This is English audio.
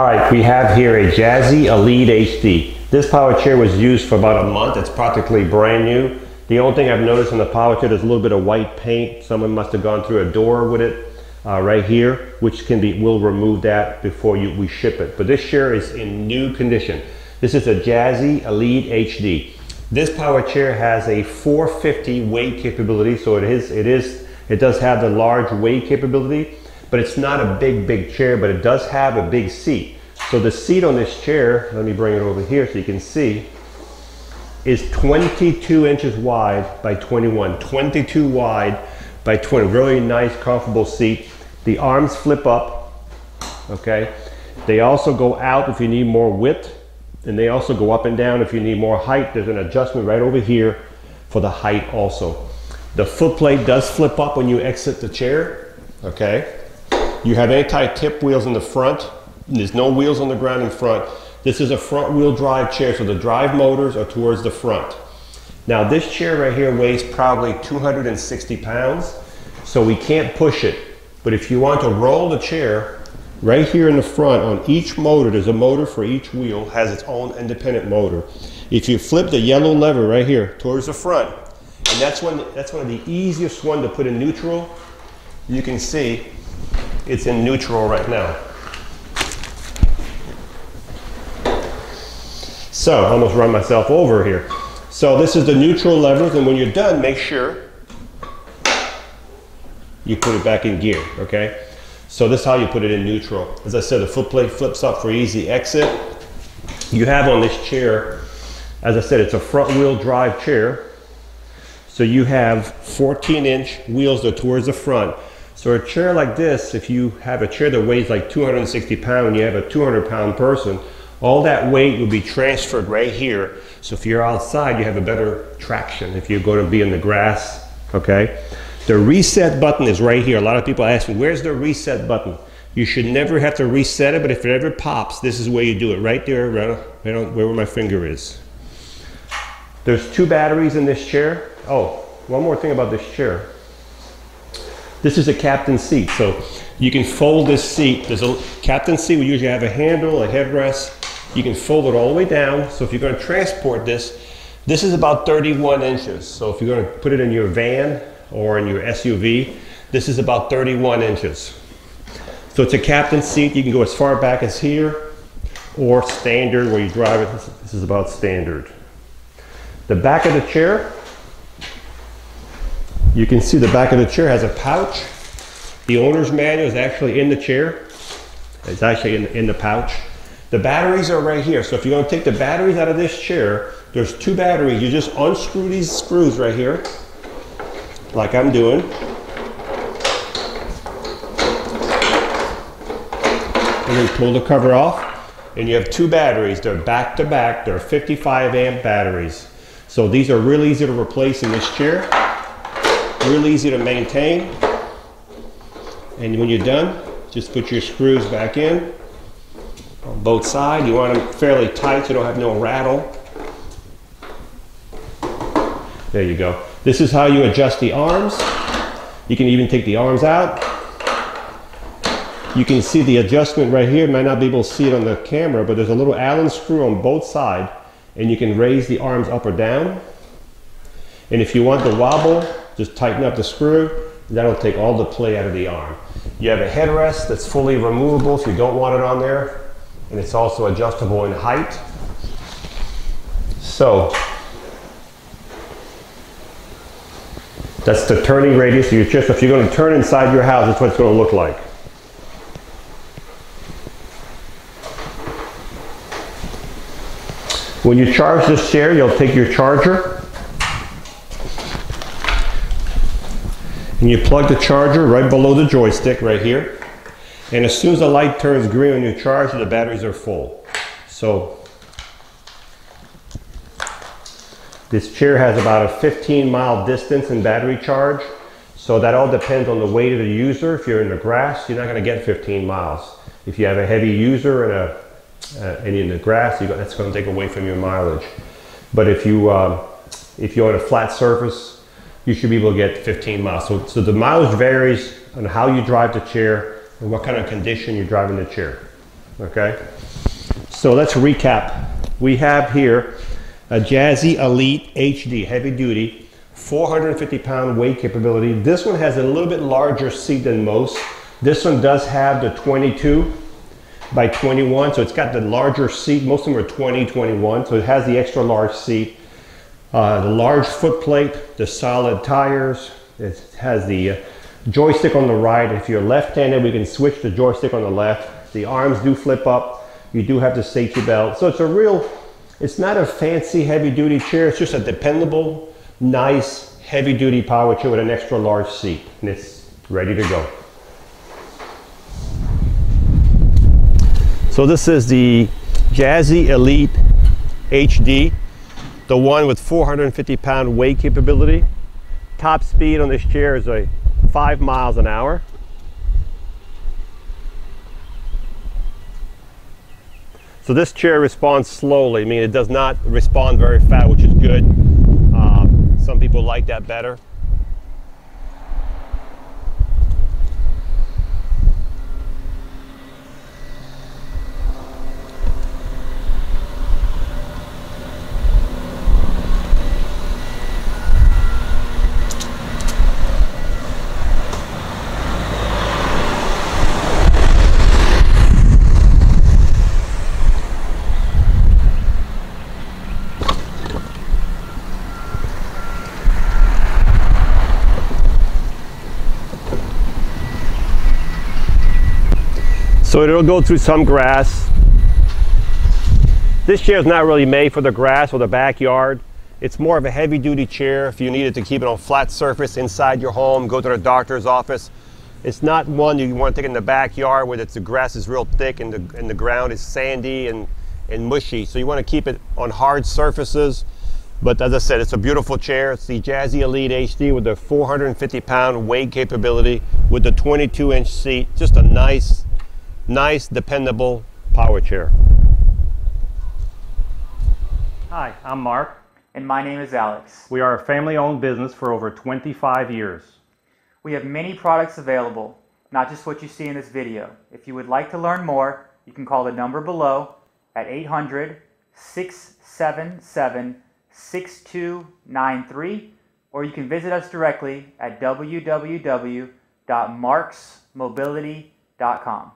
All right, we have here a Jazzy Elite HD. This power chair was used for about a month. It's practically brand new. The only thing I've noticed on the power chair, is a little bit of white paint. Someone must have gone through a door with it uh, right here, which can be, we'll remove that before you, we ship it. But this chair is in new condition. This is a Jazzy Elite HD. This power chair has a 450 weight capability, so it is, it is, it does have the large weight capability, but it's not a big, big chair, but it does have a big seat. So the seat on this chair, let me bring it over here so you can see, is 22 inches wide by 21. 22 wide by 20. Really nice, comfortable seat. The arms flip up, okay? They also go out if you need more width and they also go up and down if you need more height. There's an adjustment right over here for the height also. The foot plate does flip up when you exit the chair, okay? You have anti-tip wheels in the front. There's no wheels on the ground in front. This is a front wheel drive chair, so the drive motors are towards the front. Now this chair right here weighs probably 260 pounds, so we can't push it. But if you want to roll the chair, Right here in the front on each motor, there's a motor for each wheel, has its own independent motor. If you flip the yellow lever right here towards the front, and that's one, that's one of the easiest one to put in neutral, you can see it's in neutral right now. So, I almost run myself over here. So this is the neutral levers, and when you're done, make sure you put it back in gear, okay? So this is how you put it in neutral. As I said, the foot plate flips up for easy exit. You have on this chair, as I said, it's a front wheel drive chair. So you have 14 inch wheels that are towards the front. So a chair like this, if you have a chair that weighs like 260 pounds, you have a 200 pound person, all that weight will be transferred right here. So if you're outside, you have a better traction if you're going to be in the grass, okay? The reset button is right here. A lot of people ask me, where's the reset button? You should never have to reset it, but if it ever pops, this is where you do it, right there, right, right where my finger is. There's two batteries in this chair. Oh, one more thing about this chair. This is a captain seat, so you can fold this seat. There's a captain seat, we usually have a handle, a headrest. You can fold it all the way down. So if you're gonna transport this, this is about 31 inches. So if you're gonna put it in your van, or in your SUV, this is about 31 inches. So it's a captain seat. You can go as far back as here or standard where you drive it. This is about standard. The back of the chair, you can see the back of the chair has a pouch. The owner's manual is actually in the chair. It's actually in, in the pouch. The batteries are right here. So if you're to take the batteries out of this chair, there's two batteries. You just unscrew these screws right here like I'm doing. And then pull the cover off. And you have two batteries. They're back to back. They're 55 amp batteries. So these are really easy to replace in this chair. Really easy to maintain. And when you're done, just put your screws back in on both sides. You want them fairly tight so you don't have no rattle. There you go. This is how you adjust the arms. You can even take the arms out. You can see the adjustment right here. You might not be able to see it on the camera, but there's a little Allen screw on both sides and you can raise the arms up or down. And if you want the wobble, just tighten up the screw. That'll take all the play out of the arm. You have a headrest that's fully removable if you don't want it on there. And it's also adjustable in height. So That's the turning radius of your chair. If you're going to turn inside your house, that's what it's going to look like. When you charge this chair, you'll take your charger and you plug the charger right below the joystick right here. And as soon as the light turns green when you charge, the batteries are full. So This chair has about a 15 mile distance in battery charge. So that all depends on the weight of the user. If you're in the grass, you're not gonna get 15 miles. If you have a heavy user and, a, uh, and in the grass, got, that's gonna take away from your mileage. But if, you, uh, if you're on a flat surface, you should be able to get 15 miles. So, so the mileage varies on how you drive the chair and what kind of condition you're driving the chair. Okay? So let's recap. We have here a Jazzy Elite HD, heavy duty, 450 pound weight capability. This one has a little bit larger seat than most. This one does have the 22 by 21, so it's got the larger seat. Most of them are 20, 21, so it has the extra large seat. Uh, the large foot plate, the solid tires. It has the uh, joystick on the right. If you're left-handed, we can switch the joystick on the left. The arms do flip up. You do have the safety belt. So it's a real, it's not a fancy heavy duty chair. It's just a dependable, nice, heavy duty power chair with an extra large seat. And it's ready to go. So this is the Jazzy Elite HD, the one with 450 pound weight capability. Top speed on this chair is a five miles an hour. So this chair responds slowly, I mean it does not respond very fast, which is good. Um, some people like that better. So it'll go through some grass. This chair is not really made for the grass or the backyard. It's more of a heavy duty chair if you need it to keep it on flat surface inside your home, go to the doctor's office. It's not one you want to take in the backyard where the grass is real thick and the, and the ground is sandy and, and mushy. So you want to keep it on hard surfaces. But as I said, it's a beautiful chair. It's the Jazzy Elite HD with the 450 pound weight capability with the 22 inch seat. Just a nice, nice, dependable power chair. Hi, I'm Marc. And my name is Alex. We are a family owned business for over 25 years. We have many products available, not just what you see in this video. If you would like to learn more, you can call the number below at 800 677 6293 or you can visit us directly at www.marcsmobility.com.